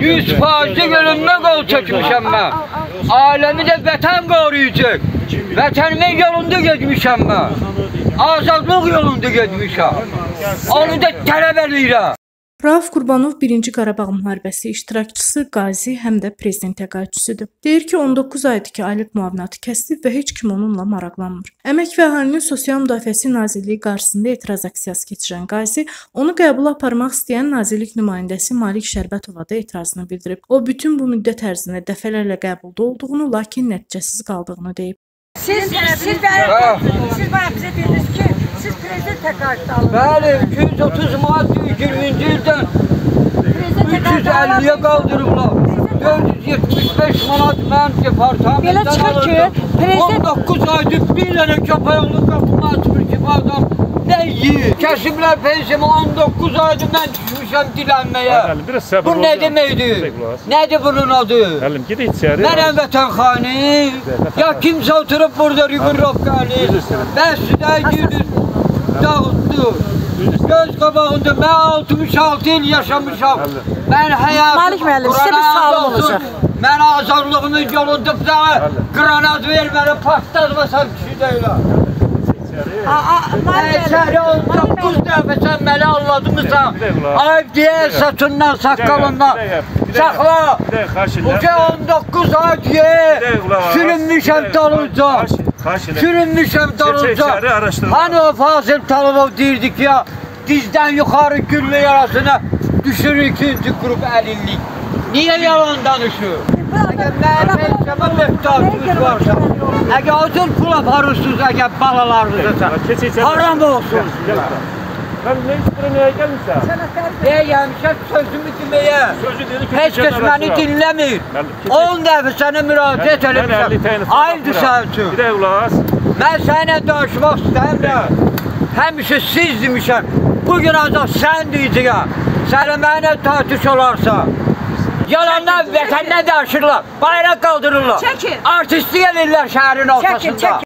Yüz fazla görünmek olacakmış ama. Alemi de vatan koruyacak. Vatanımın yolunda gitmişəm mən. Azadlıq yolunda gitmişəm. Onu da tələb. Rauf Qurbanov 1-ci Qarabağ müharibəsi iştirakçısı, qazi, həm də prezident təqaüdçüsüdür. Deyir ki, 19 aydır ki, aylıq müavinatı kəsib və heç kim onunla maraqlanmır. Əmək və Əhalinin Sosial Müdafiəsi Nazirliyi qarşısında etiraz aksiyası keçirən qazi, onu qəbula aparmaq istəyən nazirlik nümayəndəsi Malik Şərbətova da etirazını bildirib. O bütün bu müddət ərzində dəfələrlə qəbulda olduğunu, lakin nəticəsiz qaldığını deyib. Siz, siz, Ha. siz bana bize dediniz ki siz prezident təqaüddə alın. Bəli, 230 manat 2020-ci ildən Prezident təqaüddə 350-yə qaldırıblar. 475 manat Belə departamentdən alırdım. prezident- 19 aydır bir dənə köpəyonlu qapımı açmır ki, bu adam nə yiyir? Kəsiblər pensiyamı 19 aydır mən düşmüşəm dilənməyə. Müəllim, biraz səbir Bu nə deməkdir? Nədir bunun adı? Müəllim, gedək içəri. Mənəm vətən xani. Ya kimsə oturub burada rigurovka eləyir. Bəs də girir, dağıtdı. Göz qabağında mən 66 il yaşamışam. Mən həyatım... Malik müəllim, sizə bir sualım olacaq. Mən azadlığımın yolunda bir dənə qranat verməni partlatmasam kişi deyiləm. Mən içəri 19 dəfə sən məni anladımısan. Ayıb deyə saçından, saqqalından. Saxla. Bu ki 19 ay as. sürünmüşəm dalınca. Xahiş- Xahiş edirəm. Sürünmüşəm dalınca. içəri araşdırma. Hani o Fazıl Talibov deyirdi ki ya dizdən yuxarı güllə yarasına düşür ikinci qrup əlillik. Niyə yalan danışır? Əgər mənim pensiyama möhtacınız varsa, əgər özür pul aparırsınız, əgər balalarınıza, Keç içəri. haram olsun. Mən nə bura nəyə gəlmişsən? Deyə gəlmişəm sözümü deməyə. Sözü dedi ki, Heç kəs məni dinləmir. Müəllim, keç- 10 dəfə sənə müraciət Mən 50 eləmişəm. Ayıbdır sənin üçün. Bir dəqiqə qulaq as. Mən səninlə danışmaq istəmirəm. Həmişə siz demişəm. Bugün ancaq sən deyəcəksən. Sənə mənə tartış olarsa. Yalandan vətəndən danışırlar. Bayraq qaldırırlar. Çəkin. Artistlik edirlər şəhərin ortasında. Çəkin,